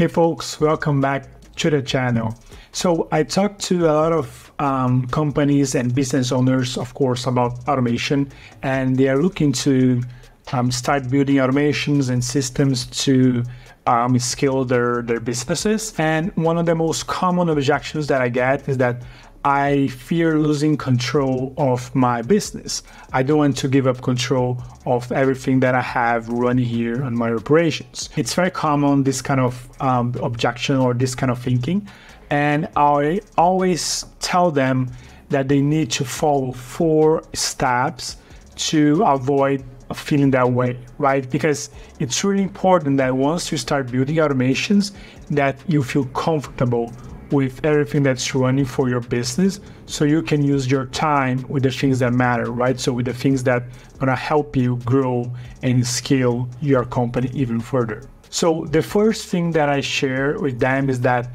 Hey folks, welcome back to the channel. So I talked to a lot of um, companies and business owners, of course, about automation, and they are looking to um, start building automations and systems to um, scale their, their businesses. And one of the most common objections that I get is that I fear losing control of my business. I don't want to give up control of everything that I have running here on my operations. It's very common, this kind of um, objection or this kind of thinking. And I always tell them that they need to follow four steps to avoid feeling that way, right? Because it's really important that once you start building automations, that you feel comfortable with everything that's running for your business so you can use your time with the things that matter, right? So with the things that are gonna help you grow and scale your company even further. So the first thing that I share with them is that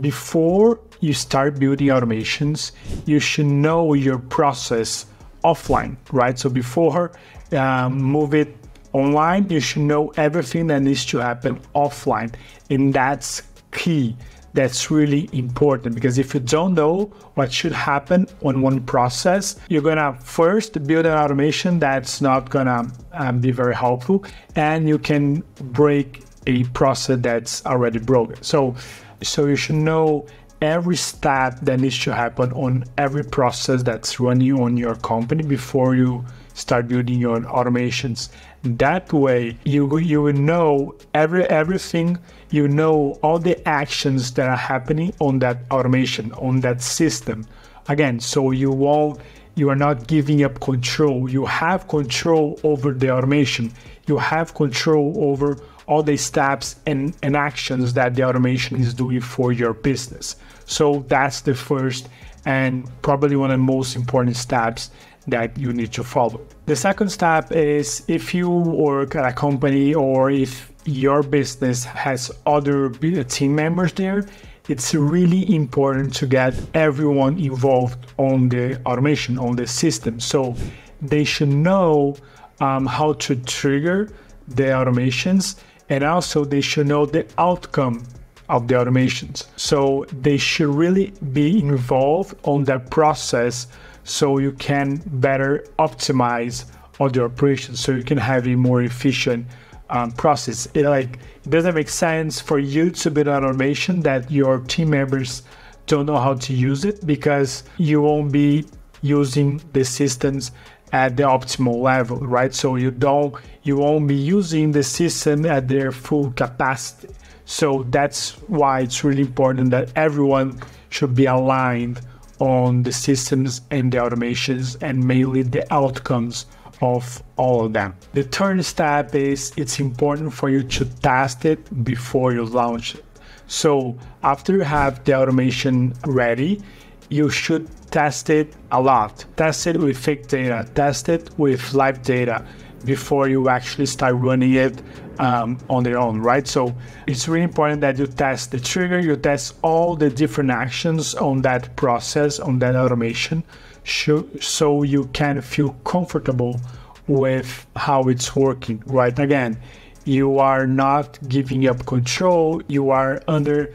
before you start building automations, you should know your process offline, right? So before um, move it online, you should know everything that needs to happen offline, and that's key. That's really important because if you don't know what should happen on one process, you're gonna first build an automation that's not gonna um, be very helpful, and you can break a process that's already broken. So, so you should know every step that needs to happen on every process that's running on your company before you start building your automations. That way, you you will know every everything. You know all the actions that are happening on that automation on that system. Again, so you won't. You are not giving up control. You have control over the automation. You have control over all the steps and, and actions that the automation is doing for your business. So that's the first and probably one of the most important steps that you need to follow. The second step is if you work at a company or if your business has other team members there, it's really important to get everyone involved on the automation, on the system. So they should know um, how to trigger the automations and also they should know the outcome of the automations. So they should really be involved on that process so you can better optimize all the operations so you can have a more efficient um, process. It like it doesn't make sense for you to build an automation that your team members don't know how to use it because you won't be using the systems at the optimal level, right? So you don't you won't be using the system at their full capacity. So that's why it's really important that everyone should be aligned on the systems and the automations and mainly the outcomes of all of them. The third step is it's important for you to test it before you launch it. So after you have the automation ready, you should test it a lot. Test it with fake data, test it with live data before you actually start running it um, on their own, right? So it's really important that you test the trigger, you test all the different actions on that process, on that automation, so you can feel comfortable with how it's working, right? Again, you are not giving up control, you are under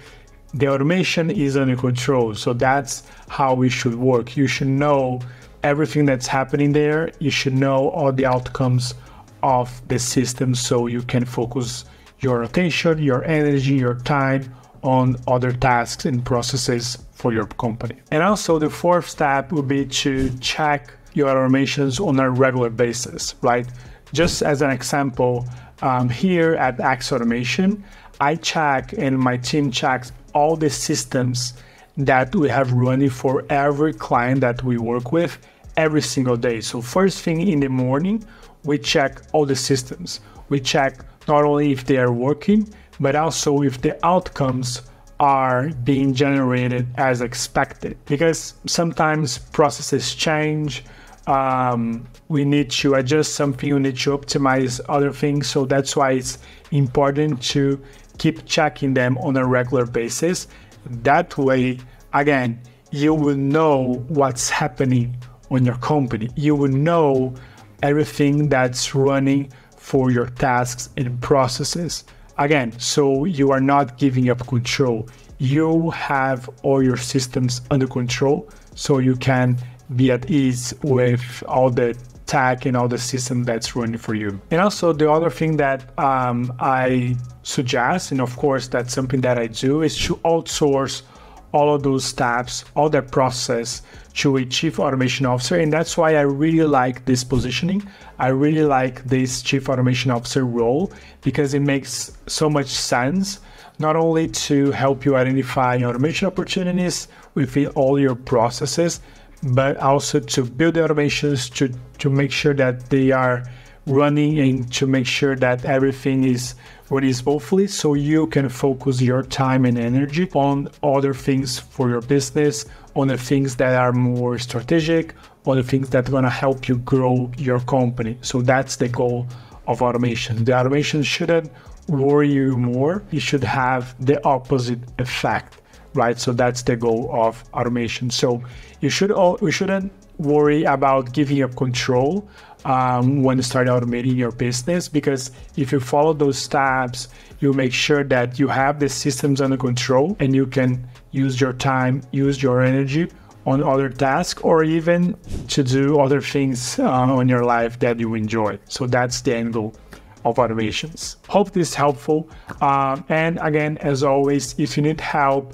the automation is under control. So that's how we should work. You should know everything that's happening there. You should know all the outcomes of the system so you can focus your attention, your energy, your time on other tasks and processes for your company. And also, the fourth step would be to check your automations on a regular basis, right? Just as an example, um, here at Axe Automation, I check and my team checks all the systems that we have running for every client that we work with every single day. So, first thing in the morning, we check all the systems. We check not only if they are working, but also if the outcomes are being generated as expected. Because sometimes processes change, um, we need to adjust something, we need to optimize other things. So that's why it's important to keep checking them on a regular basis. That way, again, you will know what's happening on your company. You will know everything that's running for your tasks and processes. Again, so you are not giving up control. You have all your systems under control, so you can be at ease with all the tech and all the system that's running for you. And also the other thing that um, I suggest, and of course that's something that I do, is to outsource all of those steps, all that process to a chief automation officer. And that's why I really like this positioning. I really like this chief automation officer role because it makes so much sense, not only to help you identify automation opportunities within all your processes, but also to build the automations to, to make sure that they are running and to make sure that everything is smoothly so you can focus your time and energy on other things for your business, on the things that are more strategic, on the things that are going to help you grow your company. So that's the goal of automation. The automation shouldn't worry you more, it should have the opposite effect right? So that's the goal of automation. So you should all, we shouldn't worry about giving up control um, when you start automating your business because if you follow those steps, you make sure that you have the systems under control and you can use your time, use your energy on other tasks or even to do other things uh, on your life that you enjoy. So that's the angle of automations. Hope this is helpful. Um, and again, as always, if you need help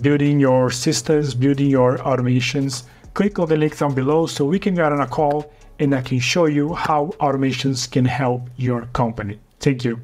building your systems, building your automations, click on the link down below so we can get on a call and I can show you how automations can help your company. Thank you.